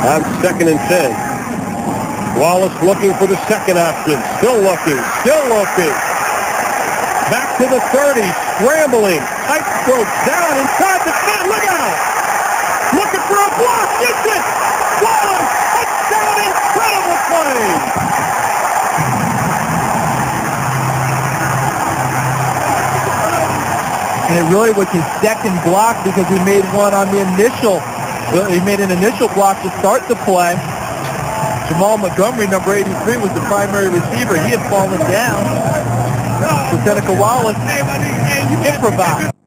On second and 10. Wallace looking for the second option. Still looking. Still looking. Back to the 30. Scrambling. Tight stroke down inside the 10. Look out. Looking for a block. Gets it. Wallace. Touchdown. Incredible play. And it really was his second block because he made one on the initial, he made an initial block to start the play. Jamal Montgomery, number 83, was the primary receiver. He had fallen down. So Seneca Wallace improvised.